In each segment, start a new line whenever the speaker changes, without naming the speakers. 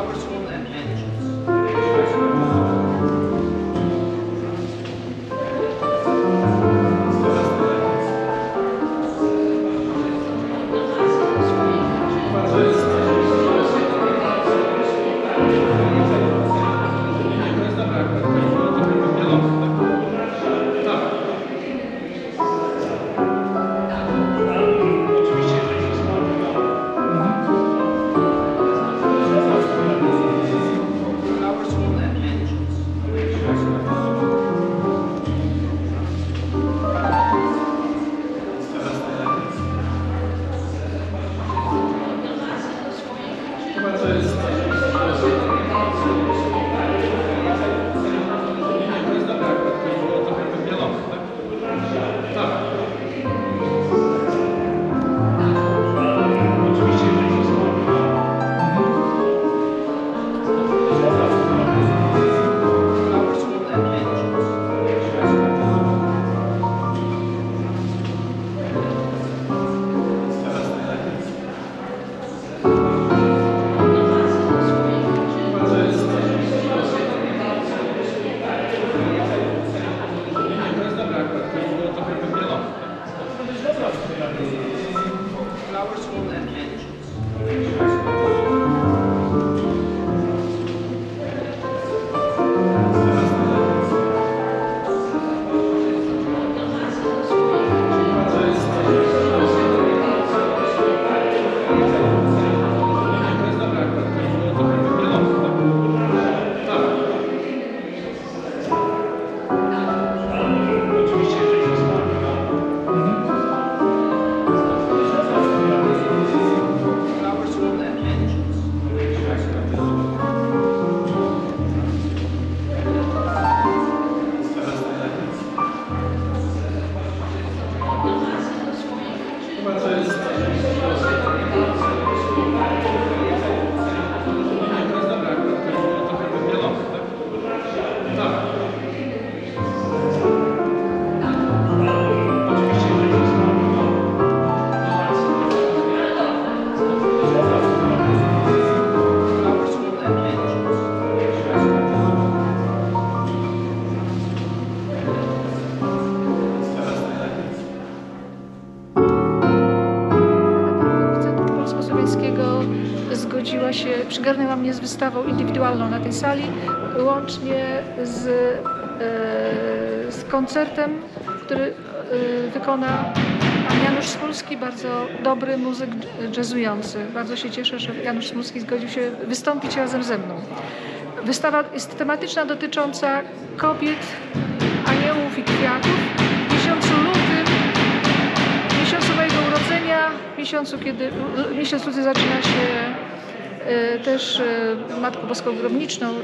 Flowers, wool, and mansions.
Wystawą indywidualną na tej sali, łącznie z, e, z koncertem, który e, wykona pan Janusz Smulski, bardzo dobry muzyk jazzujący. Bardzo się cieszę, że Janusz Smulski zgodził się wystąpić razem ze mną. Wystawa jest tematyczna dotycząca kobiet, aniołów i kwiatów. W miesiącu lutym miesiącu mojego urodzenia, miesiącu, kiedy miesiąc luty zaczyna się też e, Matką Boską Gromniczną. e,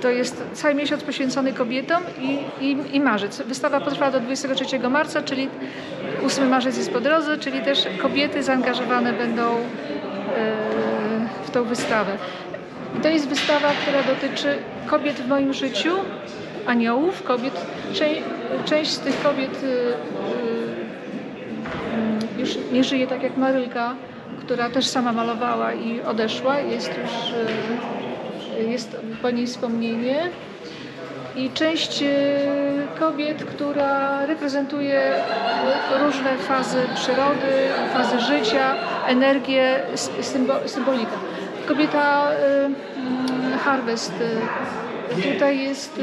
to jest cały miesiąc poświęcony kobietom i, i, i marzec. Wystawa potrwa do 23 marca, czyli 8 marzec jest po drodze, czyli też kobiety zaangażowane będą w tą wystawę. To jest wystawa, która dotyczy kobiet w moim życiu, aniołów, kobiet. Część, część z tych kobiet y, y, y, już nie żyje tak jak Marylka, która też sama malowała i odeszła. Jest już y, jest po niej wspomnienie. I część y, kobiet, która reprezentuje różne fazy przyrody, fazy życia, energię, s- symbo, symbolikę. Kobieta mm, Harvest tutaj jest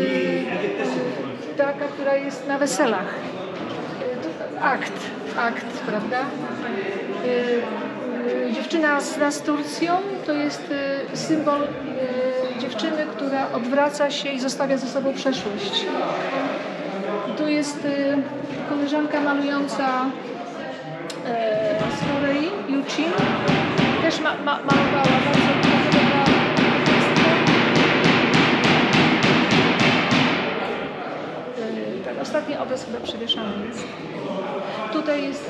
taka, która jest na weselach. Akt, akt, prawda? Y, y, Dziewczyna z nas Turcją to jest y, symbol dziewczyny, która odwraca się i zostawia ze sobą przeszłość. Tu jest koleżanka malująca z Korei, Yuchin. Też ma, ma, malowała bardzo, ostatni obraz chyba przewieszany jest. Tutaj jest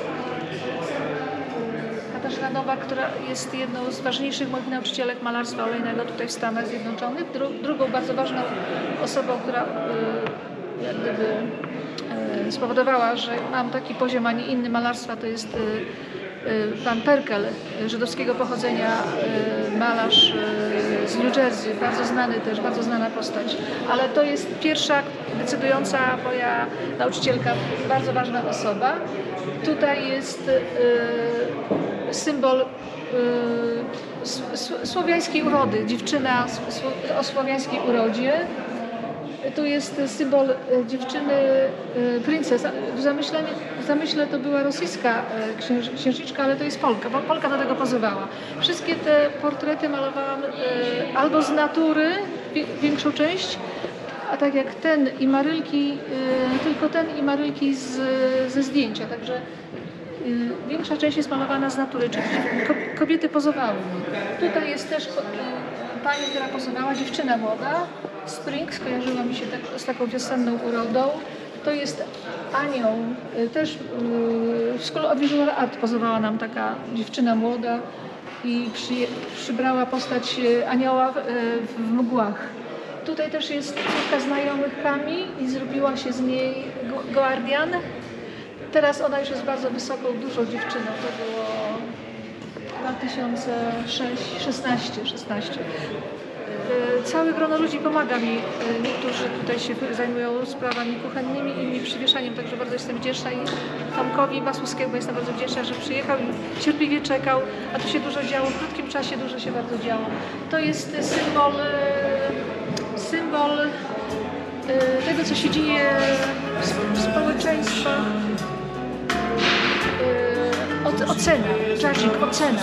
e, Katarzyna Nowak, która jest jedną z ważniejszych moich nauczycielek malarstwa olejnego tutaj w Stanach Zjednoczonych. Dru, drugą bardzo ważną osobą, która e, jak gdyby e, spowodowała, że mam taki poziom, a nie inny malarstwa, to jest pan Perkel, żydowskiego pochodzenia, malarz z New Jersey, bardzo znany też, bardzo znana postać. Ale to jest pierwsza decydująca moja nauczycielka, bardzo ważna osoba. Tutaj jest y, symbol y, słowiańskiej urody, dziewczyna o słowiańskiej urodzie. Tu jest symbol e, dziewczyny e, princesa. W zamyśle, w zamyśle to była rosyjska księż, księżniczka, ale to jest Polka, Polka do tego pozowała. Wszystkie te portrety malowałam albo z natury, wi- większą część, a tak jak ten i Marylki, e, tylko ten i Marylki z, ze zdjęcia, także y, większa część jest malowana z natury, czyli ko- kobiety pozowały. Tutaj jest też y, pani, która pozowała, dziewczyna młoda, Spring, skojarzyła mi się tak, z taką wiosenną urodą. To jest anioł, y, też y, w School of Visual Art pozowała nam taka dziewczyna młoda i przybrała postać y, anioła y, w mgłach. Tutaj też jest córka znajomych Kami i zrobiła się z niej gu- guardian. Teraz ona już jest bardzo wysoką, dużą dziewczyną. To było 2006, 16, 16. E, Całe grono ludzi pomaga mi. Niektórzy tutaj się zajmują sprawami kuchennymi, inni przywieszaniem, także bardzo jestem wdzięczna i Tomkowi Basłuskiego jestem bardzo wdzięczna, że przyjechał i cierpliwie czekał, a tu się dużo działo, w krótkim czasie dużo się bardzo działo. To jest symbol, e, symbol e, tego, co się dzieje w społeczeństwach y, oce- ocena, judging, ocena.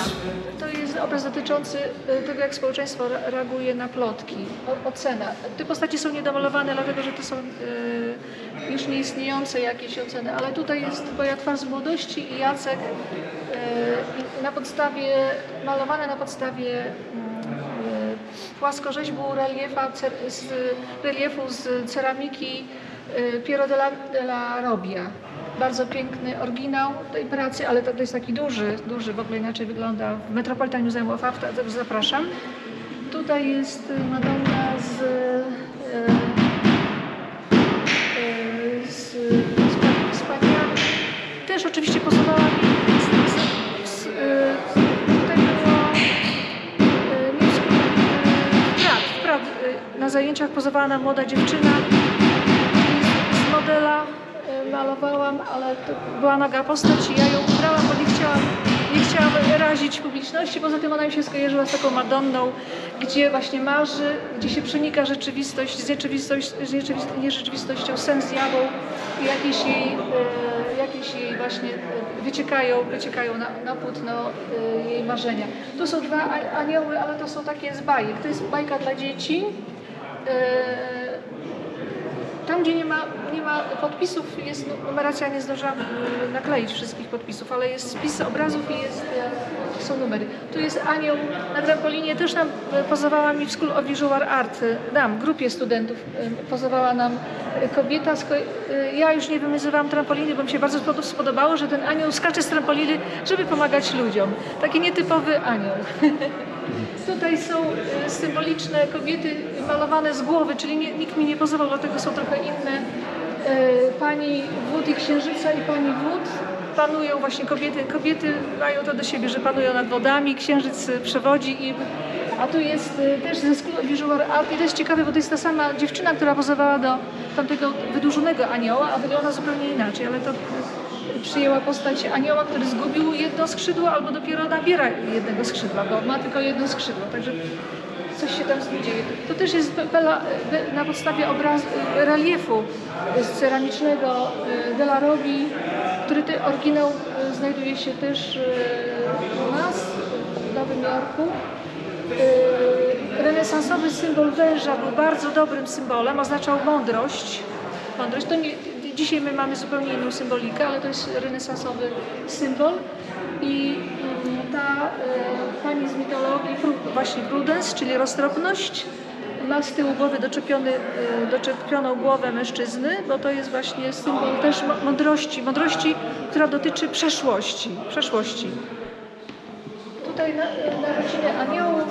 To jest obraz dotyczący y, tego, jak społeczeństwo re- reaguje na plotki. Ocena. Te postacie są niedomalowane, dlatego że to są y, już nieistniejące jakieś oceny, ale tutaj jest moja twarz z młodości i Jacek y, na podstawie, malowane na podstawie mm, y, płaskorzeźbu reliefa, z reliefu z ceramiki y, Piero della, Robbia. Bardzo piękny oryginał tej pracy, ale to, to jest taki duży, duży, w ogóle inaczej wygląda w Metropolitan Museum of Art, zapraszam. Tutaj jest y, Madonna z, na zajęciach pozowała młoda dziewczyna z modela y, malowałam, ale to była naga postać i ja ją ubrałam, bo nie chciałam, nie chciałam razić publiczności. Poza tym ona mi się skojarzyła z taką Madonną, gdzie właśnie marzy, gdzie się przenika rzeczywistość z, rzeczywistość, z nierzeczywist- nierzeczywistością, sen zjawą i jakieś jej, y, jakieś jej właśnie y, wyciekają, wyciekają na, na płótno jej marzenia. Tu są dwa anioły, ale to są takie z bajek. To jest bajka dla dzieci. Y, tam, gdzie nie ma, nie ma podpisów, jest nu- numeracja, nie zdążyłam y, nakleić wszystkich podpisów, ale jest spis obrazów i jest, y, są numery. Tu jest anioł na trampolinie, też nam pozowała mi w School of Visual Art, nam, grupie studentów, pozowała nam kobieta. Ja już nie wymyzywałam trampoliny, bo mi się bardzo spod- spodobało, że ten anioł skacze z trampoliny, żeby pomagać ludziom. Taki nietypowy anioł. Tutaj są e, symboliczne kobiety malowane z głowy, czyli nie, nikt mi nie pozował, dlatego są trochę inne. E, Pani Wód i Księżyca i Pani Wód panują właśnie kobiety. Kobiety mają to do siebie, że panują nad wodami, księżyc przewodzi im. A tu jest e, też ze School of Visual Art i to jest ciekawe, bo to jest ta sama dziewczyna, która pozowała do tamtego wydłużonego anioła, a wygląda zupełnie inaczej, ale to przyjęła postać anioła, który zgubił jedno skrzydło albo dopiero nabiera jednego skrzydła, bo ma tylko jedno skrzydło, także coś się tam z dzieje. To też jest pe- na podstawie obraz, reliefu z ceramicznego y, Della Robi, który ten oryginał znajduje się też u nas w Nowym Jorku. Renesansowy symbol węża był bardzo dobrym symbolem, oznaczał mądrość. Mądrość to nie, dzisiaj my mamy zupełnie inną symbolikę, ale to jest renesansowy symbol. I mm, ta y, pani z mitologii, właśnie prudence, czyli roztropność, ma z tyłu głowy doczepiony, y, doczepioną głowę mężczyzny, bo to jest właśnie symbol też mądrości, mądrości, która dotyczy przeszłości. przeszłości. Tutaj na, na rodzinę aniołów,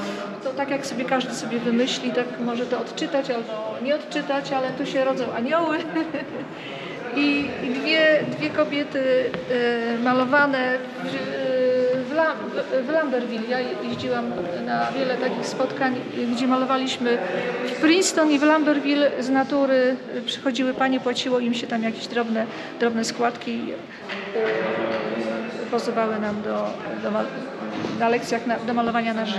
to tak jak sobie każdy sobie wymyśli, tak może to odczytać albo nie odczytać, ale tu się rodzą anioły. I, i dwie, dwie kobiety e, malowane w, Lam, w, w Lamberville. Ja jeździłam na wiele takich spotkań, gdzie malowaliśmy w Princeton i w Lamberville z natury. Przychodziły panie, płaciło im się tam jakieś drobne, drobne składki. E, pozowały nam do, do, na lekcjach na, do malowania na żywo.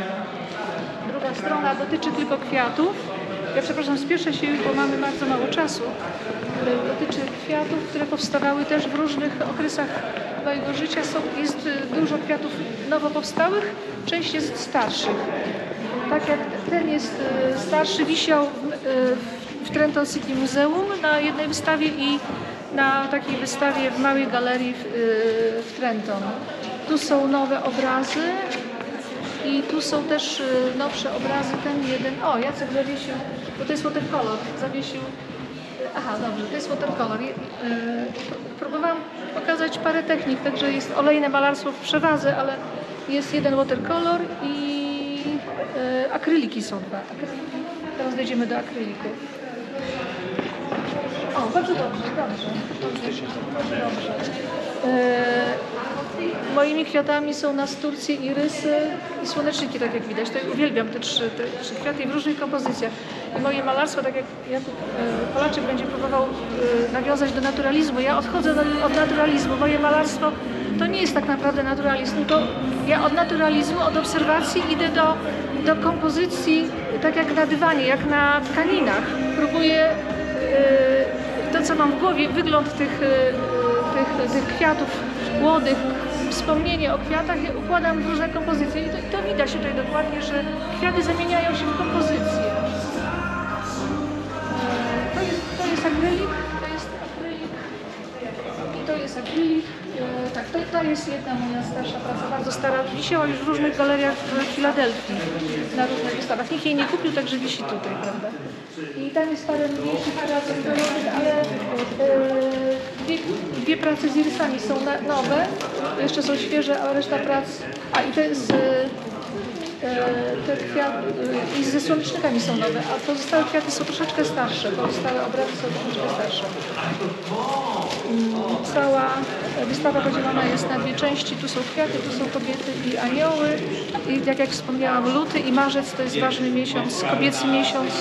Druga strona dotyczy tylko kwiatów. Ja przepraszam, spieszę się, bo mamy bardzo mało czasu. Dotyczy kwiatów, które powstawały też w różnych okresach mojego życia. Są, jest e, dużo kwiatów nowo powstałych, część jest starszych. Tak jak ten jest e, starszy, wisiał w, w Trenton City Museum na jednej wystawie i na takiej wystawie w małej galerii w Trenton. Tu są nowe obrazy, i tu są też y, nowsze obrazy. Ten jeden, o Jacek zawiesił, bo to jest watercolor, zawiesił, aha dobrze, to jest watercolor. Y, Próbowałam pokazać parę technik, także jest olejne malarstwo w przewadze, ale jest jeden watercolor i y, akryliki są dwa. Teraz dojdziemy do akryliku. O, bardzo dobrze, dobrze. Dobrze, dobrze. E, Moimi kwiatami są nasturcje, irysy i słoneczniki, tak jak widać. To uwielbiam te trzy, te trzy kwiaty w różnych kompozycjach. I moje malarstwo, tak jak Jakub e, Polaczek będzie próbował e, nawiązać do naturalizmu, ja odchodzę od naturalizmu. Moje malarstwo to nie jest tak naprawdę naturalizm, tylko ja od naturalizmu, od obserwacji idę do, do kompozycji tak jak na dywanie, jak na tkaninach. Próbuję to, co mam w głowie, wygląd tych, tych, tych kwiatów młodych, wspomnienie o kwiatach, ja układam różne kompozycje. I to, to widać tutaj dokładnie, że kwiaty zamieniają się w kompozycje. E, To jest, to jest akrylik, to jest akrylik i to jest akrylik. E, Tak, to, to jest jedna moja starsza praca, bardzo stara. Wisiała już w różnych galeriach w Filadelfii, na różnych wystawach. Nikt jej nie kupił, także wisi tutaj, prawda? I tam jest parę mniejszych prac kolorowych, ale e, dwie, dwie prace z irysami są nowe, jeszcze są świeże, a reszta prac... A i te z... E, te kwiaty i ze słonecznikami są nowe, a pozostałe kwiaty są troszeczkę starsze, pozostałe obrazy są troszeczkę starsze. Mm, Cała wystawa podzielona jest na dwie części. Tu są kwiaty, tu są kobiety i anioły. I tak jak wspomniałam, luty i marzec to jest ważny miesiąc, kobiecy miesiąc,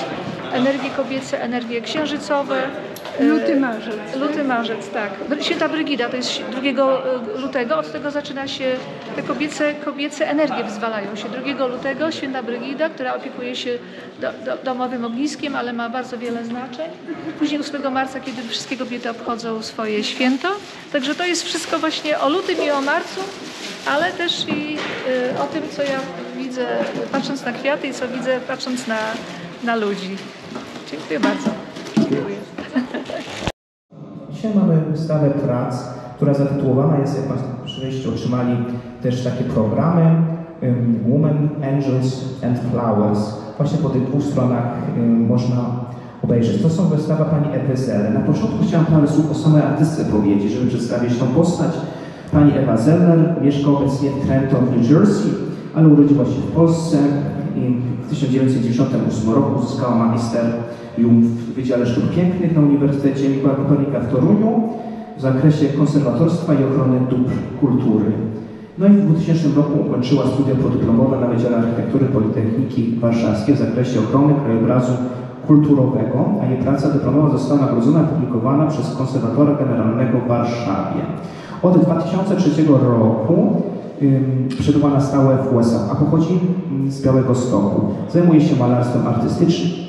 energie kobiece, energie księżycowe.
Luty,
E,
marzec,
Luty, marzec, tak. Święta Brygida to jest 2 lutego, od tego zaczyna się, te kobiece, kobiece energie wyzwalają się. 2 lutego Święta Brygida, która opiekuje się do, do, domowym ogniskiem, ale ma bardzo wiele znaczeń. Później 8 marca, kiedy wszystkie kobiety obchodzą swoje święto. Także to jest wszystko właśnie o lutym i o marcu, ale też i y, o tym, co ja widzę patrząc na kwiaty i co widzę patrząc na, na ludzi. Dziękuję bardzo. Dziękuję.
Dzisiaj mamy wystawę prac, która zatytułowana jest, jak Państwo oczywiście otrzymali też takie programy um, Women, Angels and Flowers. Właśnie po tych dwóch stronach um, można obejrzeć. To są wystawa pani Ewy Zeller. Na początku chciałam parę słów o samej artystce powiedzieć, żeby przedstawić tą postać. Pani Ewa Zeller mieszka obecnie w Trenton, New Jersey, ale urodziła się w Polsce i w 1998 roku uzyskała w Wydziale Sztuk Pięknych na Uniwersytecie Mikołaja Kopernika w Toruniu w zakresie konserwatorstwa i ochrony dóbr kultury. No i w 2000 roku ukończyła studia podyplomowe na Wydziale Architektury Politechniki Warszawskiej w zakresie ochrony krajobrazu kulturowego, a jej praca dyplomowa została nagrodzona i publikowana przez konserwatora generalnego w Warszawie. Od 2003 roku ym, przebywa na stałe w USA, a pochodzi z Białego Stoku. Zajmuje się malarstwem artystycznym.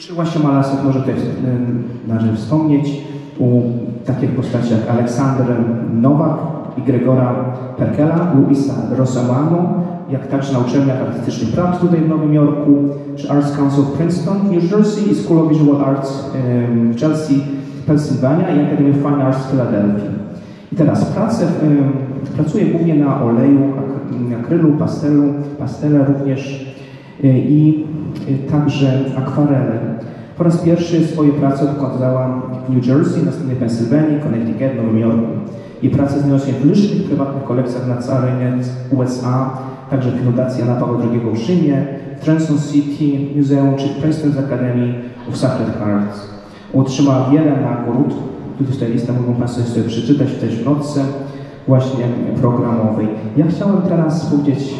Uczyła się malarstwa, może tutaj ym, należy wspomnieć, u takich postaci jak Aleksander Nowak i Gregora Perkela, Luisa Rosamano, jak także na uczelniach artystycznych prac tutaj w Nowym Jorku, czy Arts Council of Princeton, New Jersey i School of Visual Arts w Chelsea, Pennsylvania i Academy of Fine Arts w Filadelfii. I teraz pracę, pracuję głównie na oleju, ak- akrylu, pastelu, pastele również y, i y, także akwarele. Po raz pierwszy swoje prace dokładała w New Jersey, następnie Pensylwanii, Connecticut, Nowym Jorku. Jej prace znajdują się w licznych prywatnych kolekcjach na całej USA, także w Fundacji Jana Pawła II w Rzymie, w Trenton City Museum czy Princeton's Academy of Sacred Hearts. Otrzymała wiele nagród. Tu tutaj listę mogą Państwo sobie przeczytać też w notce właśnie programowej. Ja chciałem teraz powiedzieć,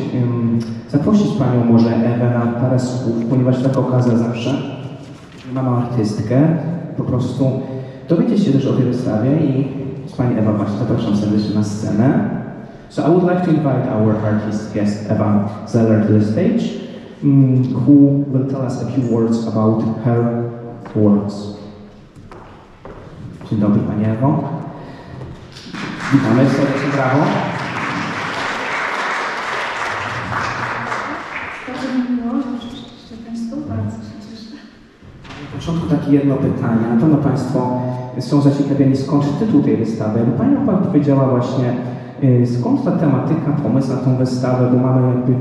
zaprosić Panią może Ewę na parę słów, ponieważ taka okazja zawsze. Mamy artystkę, po prostu dowiecie się też o tej wystawie i z Pani Ewa właśnie zapraszam serdecznie na scenę. So I would like to invite our artist guest Eva Zeller to the stage, who will tell us a few words about her works. Dzień dobry Pani Ewo. Witamy serdecznie, brawo.
Bardzo mi miło, że Państwo, bardzo się cieszę.
Na początku takie jedno pytanie. Na pewno Państwo są zaciekawieni, skąd tytuł tej wystawy. Jakby Pani Pan powiedziała właśnie, y, skąd ta tematyka, pomysł na tą wystawę, bo mamy jakby,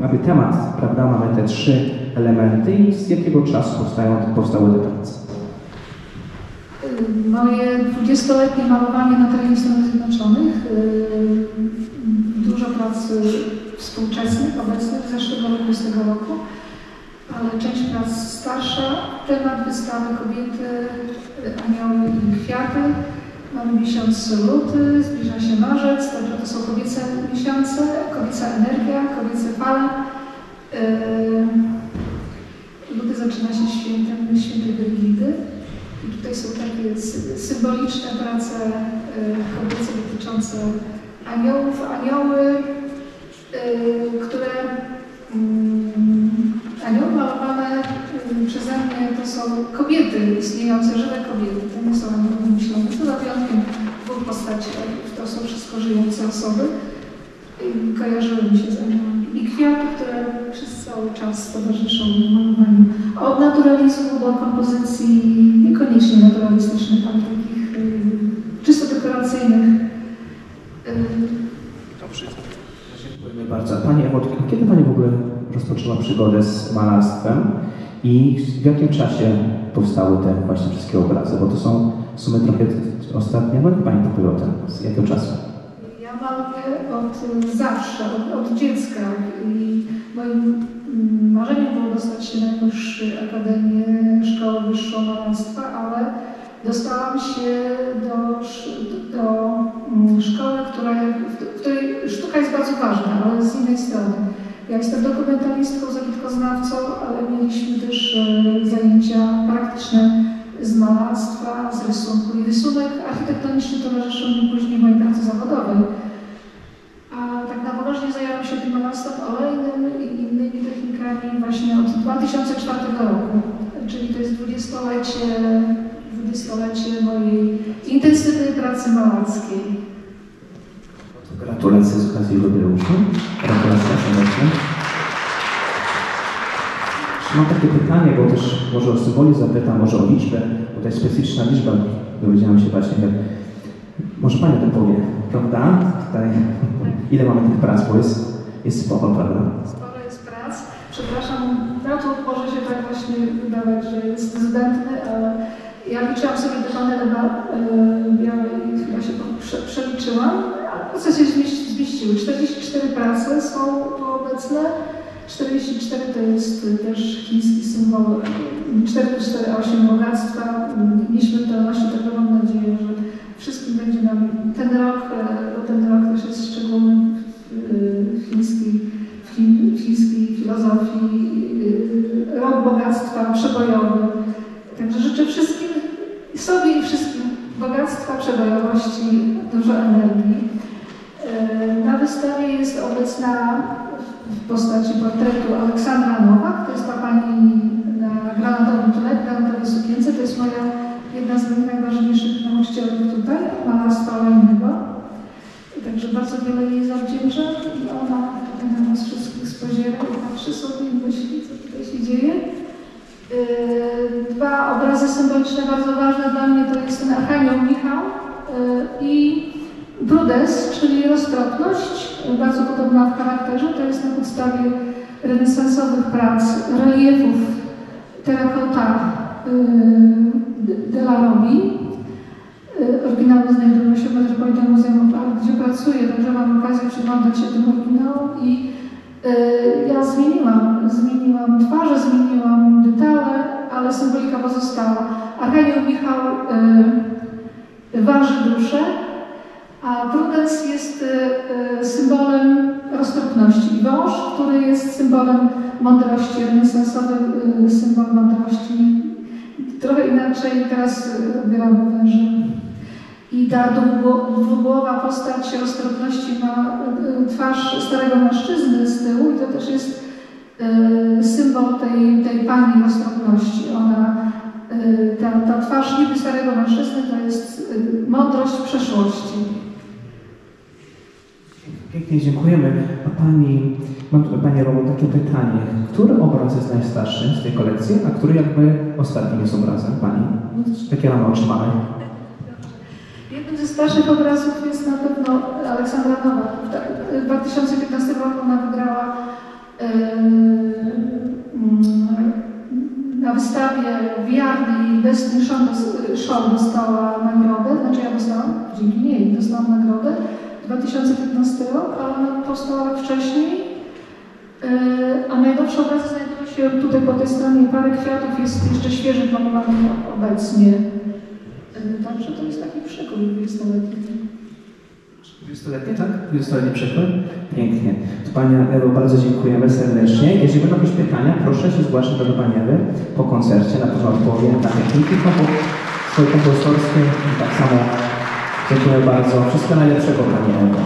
jakby temat, prawda, mamy te trzy elementy i z jakiego czasu powstają, powstały te prace.
Moje dwudziestoletnie malowanie na terenie Stanów Zjednoczonych, y, dużo prac współczesnych, obecnych z zeszłego roku, z tego roku, ale część prac starsza. Temat wystawy kobiety, anioły i kwiaty. Mamy miesiąc luty, zbliża się marzec, także to są kobiece miesiące, kobieca energia, kobiece fale. Y, Luty zaczyna się świętem świętej Brygidy. Tutaj są takie sy- symboliczne prace y, kobiece dotyczące aniołów. Anioły, y, które mm, anioły malowane y, przeze mnie to są kobiety istniejące, żywe kobiety. To nie są anioły wymyślone. To za wyjątkiem dwóch postaci. To są wszystko żyjące osoby. Kojarzyły mi się z aniołami. I kwiaty, które przez cały czas towarzyszą malowaniu. Od naturalizmu do kompozycji niekoniecznie naturalistycznych, ale takich y, czysto dekoracyjnych. Y,
Dziękujemy bardzo. Pani Ewo, a kiedy Pani w ogóle rozpoczęła przygodę z malarstwem i w jakim czasie powstały te właśnie wszystkie obrazy? Bo to są w sumie trochę ostatnie, jak Pani ten, z jakiego czasu?
Ja maluję od zawsze, od, od dziecka i moim mm, marzeniem było dostać się na jakąś akademię, szkołę wyższą malarstwa, ale dostałam się do, do mm, szkoły, która, w której sztuka jest bardzo ważna, ale z innej strony. Ja jestem dokumentalistką, zabytkoznawcą, ale mieliśmy też e, zajęcia praktyczne z malarstwa, z rysunku. I rysunek architektoniczny towarzyszył mi później mojej pracy zawodowej. A tak na poważnie zajęłam się tym malarstwem olejnym i innymi technikami właśnie od 2004 roku. Czyli to jest dwudziestolecie, dwudziestolecie mojej intensywnej pracy malarskiej.
Gratulacje z okazji jubileuszu. Gratulacje serdecznie. Mam takie pytanie, bo też może o symboli zapytam, może o liczbę, bo to jest specyficzna liczba. Dowiedziałam się właśnie, jak... może Pani to powie, prawda? Tutaj, ile mamy tych prac, bo jest, jest sporo, prawda?
Sporo jest prac. Przepraszam, na to może się tak właśnie wydawać, że jest zbędny, ale ja liczyłam sobie panele ba- y, białe i chyba się przeliczyłam, procesie zmieści- zmieściły. 44 prace są tu obecne. 44 to jest też chiński symbol 4 plus 4, 8 bogactwa, nieśmiertelności, także mam nadzieję, że wszystkim będzie nam ten rok, y, bo ten rok też jest szczególny w, chińskiej w chińskiej filozofii, yy, rok bogactwa przebojowy. Także życzę wszystkim, sobie i wszystkim bogactwa, przebojowości, dużo energii. Wystawie jest obecna w postaci portretu Aleksandra Nowak, to jest ta pani na granatowym tle, granatowej sukience, to jest moja jedna z moich najważniejszych nauczycielek tutaj, malarstwa olejnego. Także bardzo wiele jej zawdzięczam i ona tutaj na nas wszystkich spodziewa i patrzy sobie i myśli, co tutaj się dzieje. Yy, Dwa obrazy symboliczne bardzo ważne dla mnie to jest ten Archanioł Michał yy, i Brudes, czyli roztropność, yy, bardzo podobna w charakterze. To jest na podstawie renesansowych prac, reliefów terrakota yy, Delarowi. Y, Oryginały znajdują się w Metropolitan Museum of Art, gdzie pracuję, także mam okazję przyglądać się tym oryginałom i y, ja zmieniłam, zmieniłam twarze, zmieniłam detale, ale symbolika pozostała. Archanioł Michał y, waży duszę, a prudens jest y, y, symbolem roztropności. Wąż, który jest symbolem mądrości, renesansowy y, symbol mądrości. Trochę inaczej teraz odbieramy węże. I ta dwugłowa postać roztropności ma twarz starego mężczyzny z tyłu i to też jest symbol tej, tej pani roztropności. Ona, ta, ta twarz niby starego mężczyzny to jest mądrość przeszłości.
Pięknie dziękujemy. A Pani, mam tutaj Pani Romu takie pytanie. Który obraz jest najstarszy z tej kolekcji, a który jakby ostatnim jest obrazem Pani? Takie ramy otrzymamy.
Jednym ze starszych obrazów jest na pewno Aleksandra Nowak. W 2015 roku ona wygrała na wystawie Wiarny i Destiny Show dostała nagrodę, znaczy ja dostałam, dzięki niej dostałam nagrodę 2015 rok, a powstała wcześniej. E, A najnowsze obrazy znajdują się tutaj po tej stronie. Parę kwiatów jest jeszcze świeżych malowanych obecnie. E, Także to jest taki przykład 20-letni.
20-letni, tak? 20-letni przykład? Pięknie. To Pani Ewo, bardzo dziękujemy serdecznie. Jeżeli będą jakieś pytania, proszę się zgłaszać do Pani Ewy po koncercie. Na pewno odpowiem na techniki kompo- swoje kompostorskie. Tak samo dziękuję bardzo. Wszystkiego najlepszego Pani Ewo.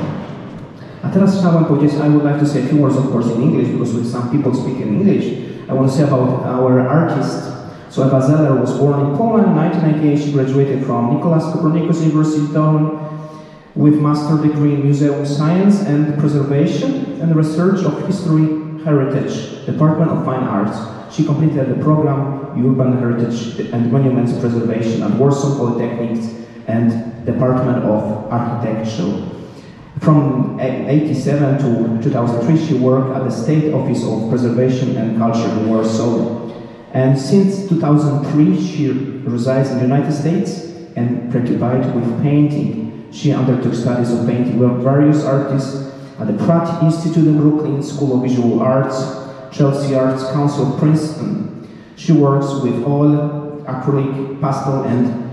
A teraz chciałbym powiedzieć, I would like to say a few words of course in English because with some people speak in English. I want to say about our artist. So Eva Zeller was born in Poland in 1998. She graduated from Nicholas Copernicus University Dublin with master degree in museum science and preservation and research of history heritage, Department of Fine Arts. She completed the program Urban Heritage and Monuments Preservation at Warsaw Polytechnic and Department of Architecture. From eh, 87 to 2003, she worked at the State Office of Preservation and Culture in Warsaw. And since 2003, she resides in the United States and preoccupied with painting. She undertook studies of painting with various artists at the Pratt Institute in Brooklyn School of Visual Arts, Chelsea Arts Council Princeton. She works with oil, acrylic, pastel, and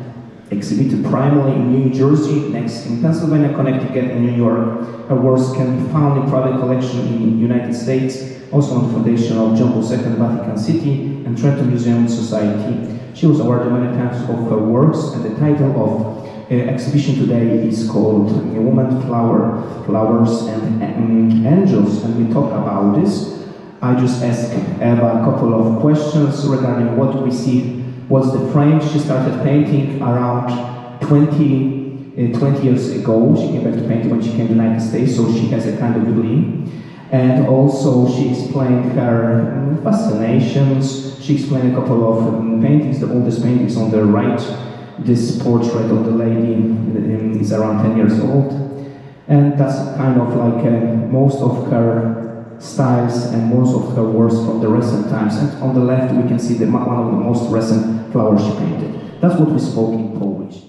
exhibited primarily in New Jersey, next in Pennsylvania, Connecticut, and New York. Her works can be found in private collection in the United States, also on the foundation of John Paul II Vatican City and Trenton Museum Society. She was awarded many times of her works, and the title of uh, exhibition today is called A Woman, Flower, Flowers, and um, Angels, and we talk about this. I just ask Eva a couple of questions regarding what we see was the frame she started painting around 20, uh, 20 years ago. She came back to painting when she came to the United States, so she has a kind of jubilee. And also she explained her um, fascinations. She explained a couple of um, paintings, the oldest paintings on the right. This portrait of the lady um, is around 10 years old. And that's kind of like uh, most of her styles and most of her works from the recent times. And on the left, we can see the, one of the most recent flowers she painted. That's what we spoke in Polish.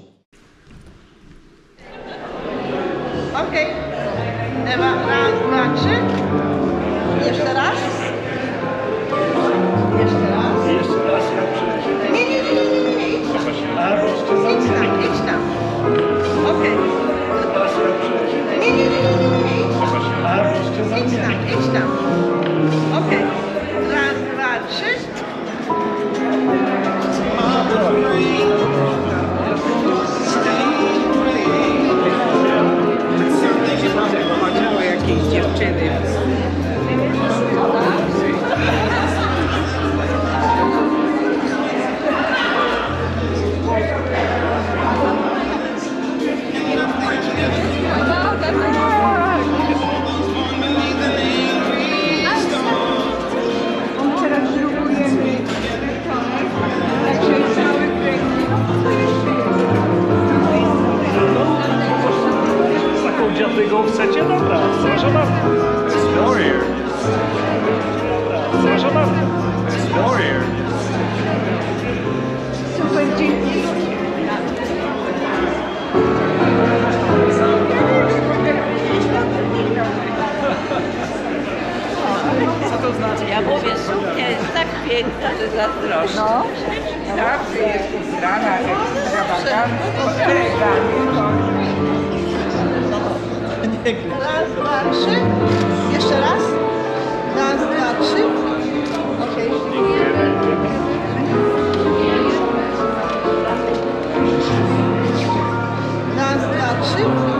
Ja
mówię, suknia jest tak piękna, że zazdroszczę.
No.
Zawsze jest ubrana, ekstrawagancko, elegancko.
Raz, dwa, trzy. Jeszcze raz. Raz, dwa, trzy. Okej. Raz, dwa, trzy.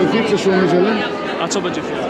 Filadelfii przyszłą niedzielę?
A co będzie w